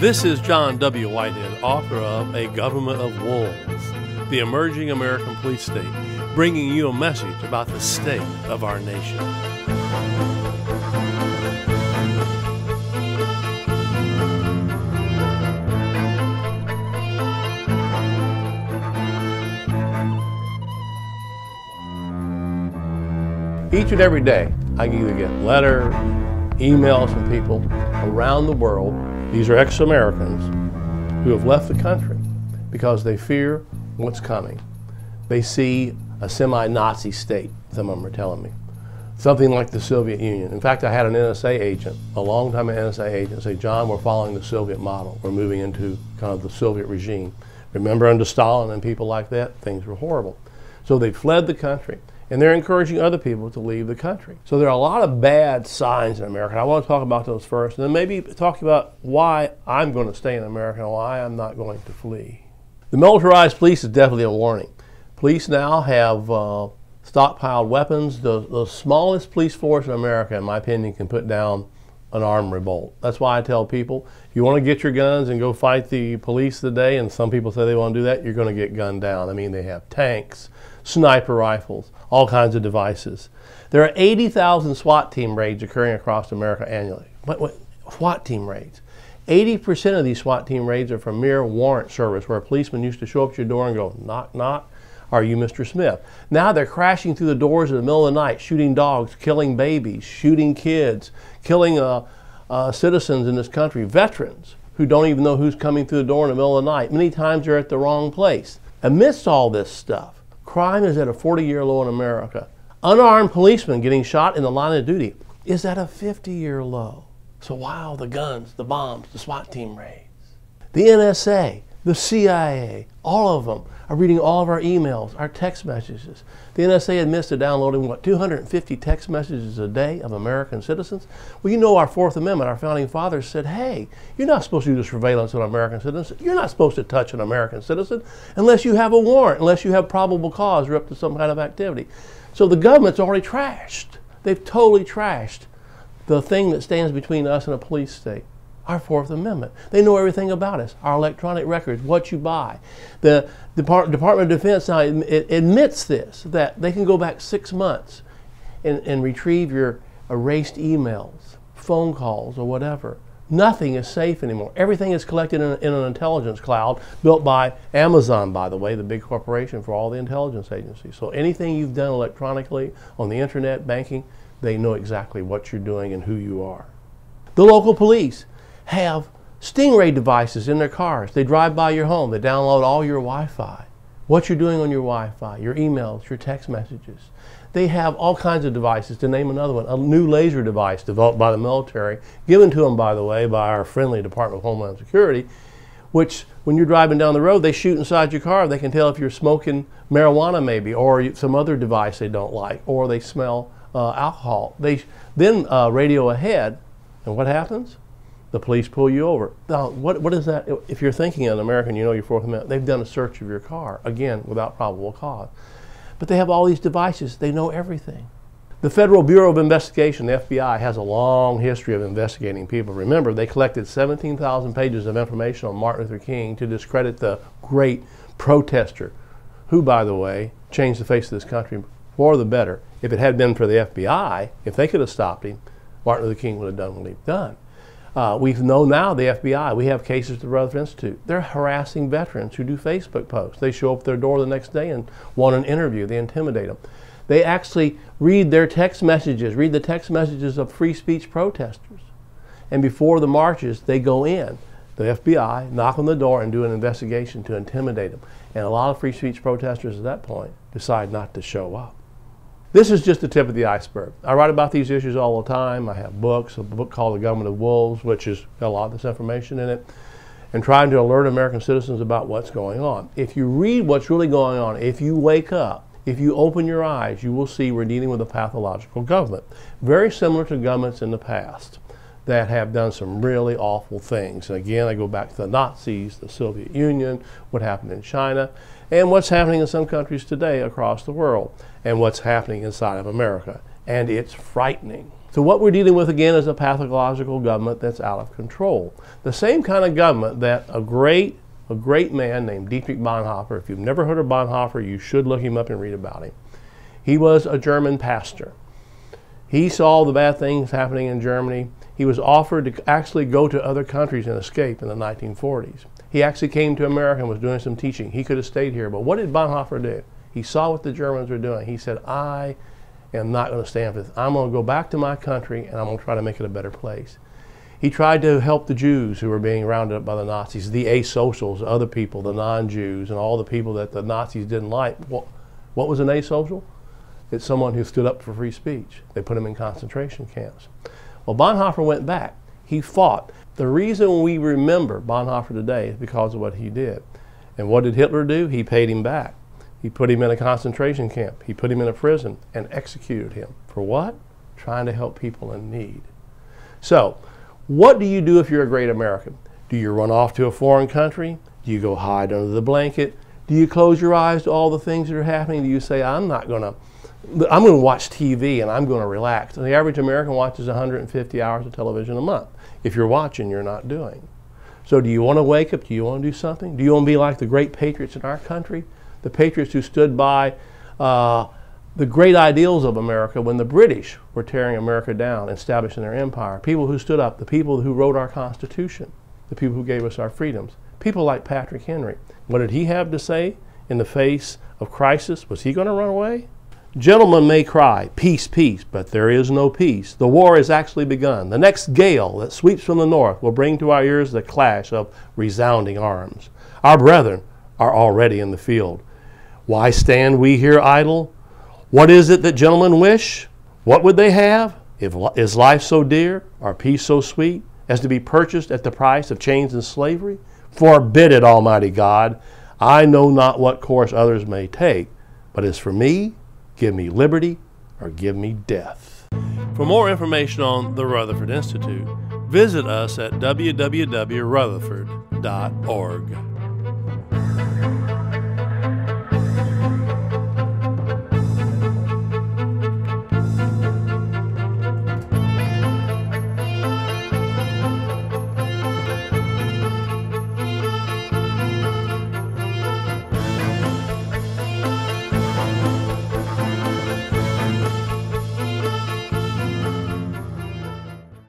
This is John W. Whitehead, author of A Government of Wolves, the emerging American police state, bringing you a message about the state of our nation. Each and every day, I either get letters, emails from people around the world. These are ex Americans who have left the country because they fear what's coming. They see a semi Nazi state, some of them are telling me. Something like the Soviet Union. In fact, I had an NSA agent, a long time NSA agent, say, John, we're following the Soviet model. We're moving into kind of the Soviet regime. Remember under Stalin and people like that? Things were horrible. So they fled the country and they're encouraging other people to leave the country. So there are a lot of bad signs in America. I want to talk about those first, and then maybe talk about why I'm going to stay in America and why I'm not going to flee. The militarized police is definitely a warning. Police now have uh, stockpiled weapons. The, the smallest police force in America, in my opinion, can put down an armed revolt. That's why I tell people, you want to get your guns and go fight the police today, and some people say they want to do that, you're going to get gunned down. I mean, they have tanks, sniper rifles, all kinds of devices. There are 80,000 SWAT team raids occurring across America annually. What, what, SWAT team raids. 80% of these SWAT team raids are from mere warrant service, where a policeman used to show up at your door and go, knock, knock, are you Mr. Smith? Now they're crashing through the doors in the middle of the night, shooting dogs, killing babies, shooting kids, killing uh, uh, citizens in this country, veterans who don't even know who's coming through the door in the middle of the night. Many times they're at the wrong place. Amidst all this stuff, Crime is at a 40 year low in America. Unarmed policemen getting shot in the line of duty is at a 50 year low. So, wow, the guns, the bombs, the SWAT team raids. The NSA, the CIA, all of them are reading all of our emails, our text messages. The NSA admits to downloading, what, 250 text messages a day of American citizens? Well, you know our Fourth Amendment, our founding fathers said, hey, you're not supposed to do surveillance on American citizens. You're not supposed to touch an American citizen unless you have a warrant, unless you have probable cause or up to some kind of activity. So the government's already trashed. They've totally trashed the thing that stands between us and a police state our Fourth Amendment. They know everything about us, our electronic records, what you buy. The Depart- Department of Defense now admits this, that they can go back six months and, and retrieve your erased emails, phone calls, or whatever. Nothing is safe anymore. Everything is collected in, in, an intelligence cloud built by Amazon, by the way, the big corporation for all the intelligence agencies. So anything you've done electronically on the internet, banking, they know exactly what you're doing and who you are. The local police have Stingray devices in their cars. They drive by your home. They download all your Wi-Fi. What you're doing on your Wi-Fi, your emails, your text messages. They have all kinds of devices. To name another one, a new laser device developed by the military, given to them, by the way, by our friendly Department of Homeland Security, which when you're driving down the road, they shoot inside your car. They can tell if you're smoking marijuana, maybe, or some other device they don't like, or they smell uh, alcohol. They then uh, radio ahead, and what happens? The police pull you over. Now, what, what is that? If you're thinking an American, you know your Fourth Amendment, they've done a search of your car, again, without probable cause. But they have all these devices, they know everything. The Federal Bureau of Investigation, the FBI, has a long history of investigating people. Remember, they collected 17,000 pages of information on Martin Luther King to discredit the great protester, who, by the way, changed the face of this country for the better. If it had been for the FBI, if they could have stopped him, Martin Luther King would have done what he'd done. Uh, we know now the FBI, we have cases at the Rutherford Institute. They're harassing veterans who do Facebook posts. They show up at their door the next day and want an interview. They intimidate them. They actually read their text messages, read the text messages of free speech protesters. And before the marches, they go in, the FBI, knock on the door and do an investigation to intimidate them. And a lot of free speech protesters at that point decide not to show up. This is just the tip of the iceberg. I write about these issues all the time. I have books, a book called The Government of Wolves, which has got a lot of this information in it, and trying to alert American citizens about what's going on. If you read what's really going on, if you wake up, if you open your eyes, you will see we're dealing with a pathological government, very similar to governments in the past that have done some really awful things. And again, I go back to the Nazis, the Soviet Union, what happened in China, and what's happening in some countries today across the world, and what's happening inside of America. And it's frightening. So what we're dealing with again is a pathological government that's out of control. The same kind of government that a great a great man named Dietrich Bonhoeffer, if you've never heard of Bonhoeffer, you should look him up and read about him. He was a German pastor. He saw the bad things happening in Germany. He was offered to actually go to other countries and escape in the 1940s. He actually came to America and was doing some teaching. He could have stayed here, but what did Bonhoeffer do? He saw what the Germans were doing. He said, I am not going to stand for this. I'm going to go back to my country and I'm going to try to make it a better place. He tried to help the Jews who were being rounded up by the Nazis, the asocials, other people, the non Jews, and all the people that the Nazis didn't like. What, what was an asocial? It's someone who stood up for free speech. They put him in concentration camps. Well, Bonhoeffer went back. He fought. The reason we remember Bonhoeffer today is because of what he did. And what did Hitler do? He paid him back. He put him in a concentration camp. He put him in a prison and executed him. For what? Trying to help people in need. So, what do you do if you're a great American? Do you run off to a foreign country? Do you go hide under the blanket? Do you close your eyes to all the things that are happening? Do you say, I'm not going to, I'm going to watch TV and I'm going to relax? The average American watches 150 hours of television a month. If you're watching, you're not doing. So, do you want to wake up? Do you want to do something? Do you want to be like the great patriots in our country? The patriots who stood by uh, the great ideals of America when the British were tearing America down, establishing their empire. People who stood up, the people who wrote our Constitution, the people who gave us our freedoms. People like Patrick Henry. What did he have to say in the face of crisis? Was he going to run away? Gentlemen may cry, peace, peace, but there is no peace. The war has actually begun. The next gale that sweeps from the north will bring to our ears the clash of resounding arms. Our brethren are already in the field. Why stand we here idle? What is it that gentlemen wish? What would they have? If, is life so dear, or peace so sweet, as to be purchased at the price of chains and slavery? Forbid it, Almighty God. I know not what course others may take, but as for me, give me liberty or give me death. For more information on the Rutherford Institute, visit us at www.rutherford.org.